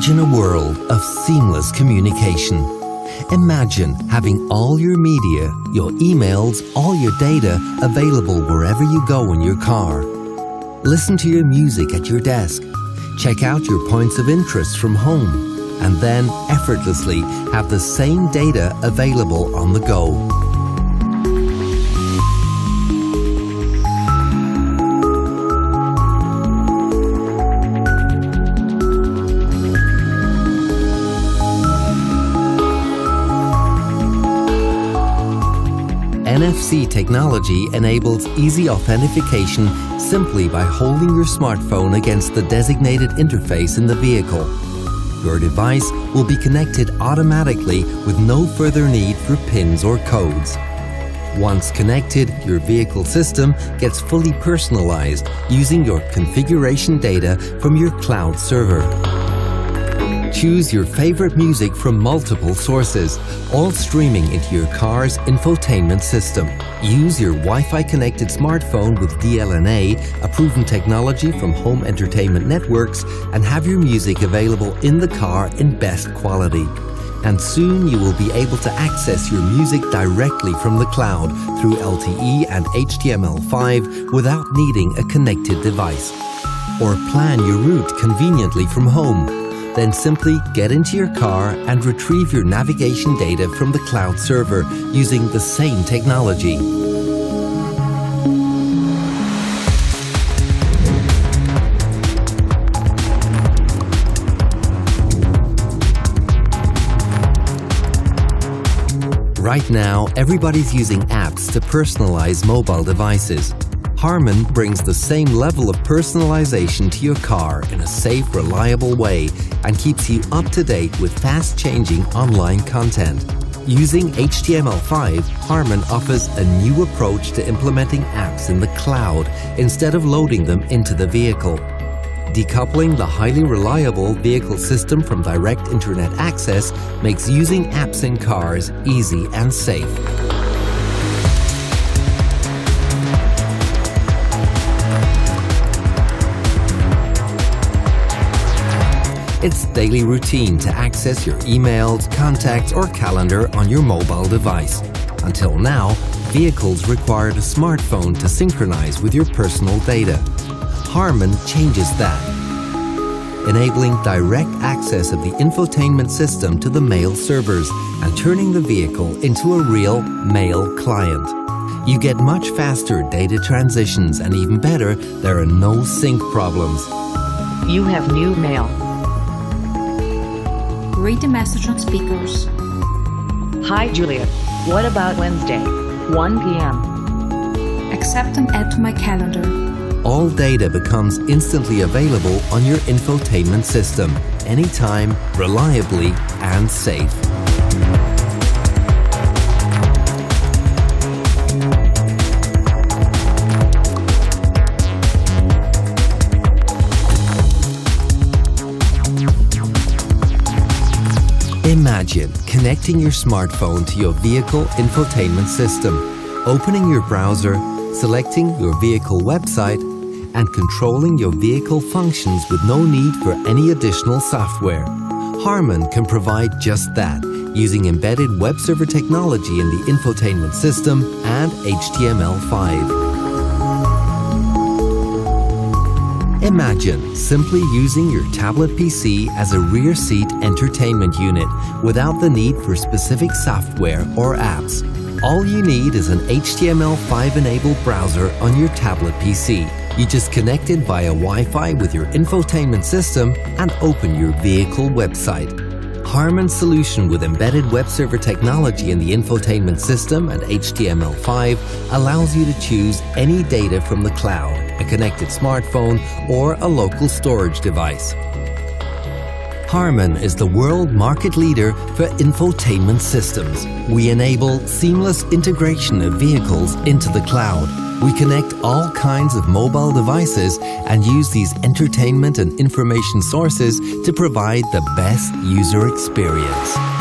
Imagine a world of seamless communication. Imagine having all your media, your emails, all your data available wherever you go in your car. Listen to your music at your desk. Check out your points of interest from home. And then effortlessly have the same data available on the go. NFC technology enables easy authentication simply by holding your smartphone against the designated interface in the vehicle. Your device will be connected automatically with no further need for pins or codes. Once connected, your vehicle system gets fully personalized using your configuration data from your cloud server. Choose your favorite music from multiple sources, all streaming into your car's infotainment system. Use your Wi-Fi connected smartphone with DLNA, a proven technology from Home Entertainment Networks, and have your music available in the car in best quality. And soon you will be able to access your music directly from the cloud through LTE and HTML5 without needing a connected device. Or plan your route conveniently from home then simply get into your car and retrieve your navigation data from the cloud server using the same technology. Right now, everybody's using apps to personalize mobile devices. Harman brings the same level of personalization to your car in a safe, reliable way and keeps you up to date with fast changing online content. Using HTML5, Harman offers a new approach to implementing apps in the cloud instead of loading them into the vehicle. Decoupling the highly reliable vehicle system from direct internet access makes using apps in cars easy and safe. It's daily routine to access your emails, contacts, or calendar on your mobile device. Until now, vehicles required a smartphone to synchronize with your personal data. Harman changes that, enabling direct access of the infotainment system to the mail servers and turning the vehicle into a real mail client. You get much faster data transitions and even better, there are no sync problems. You have new mail. Read the message on speakers. Hi, Julia. What about Wednesday, 1 p.m.? Accept and add to my calendar. All data becomes instantly available on your infotainment system, anytime, reliably, and safe. Imagine connecting your smartphone to your vehicle infotainment system, opening your browser, selecting your vehicle website, and controlling your vehicle functions with no need for any additional software. Harman can provide just that using embedded web server technology in the infotainment system and HTML5. Imagine simply using your tablet PC as a rear seat entertainment unit without the need for specific software or apps. All you need is an HTML5 enabled browser on your tablet PC. You just connect it via Wi Fi with your infotainment system and open your vehicle website. Harman's solution with embedded web server technology in the infotainment system and HTML5 allows you to choose any data from the cloud, a connected smartphone, or a local storage device. Harman is the world market leader for infotainment systems. We enable seamless integration of vehicles into the cloud. We connect all kinds of mobile devices and use these entertainment and information sources to provide the best user experience.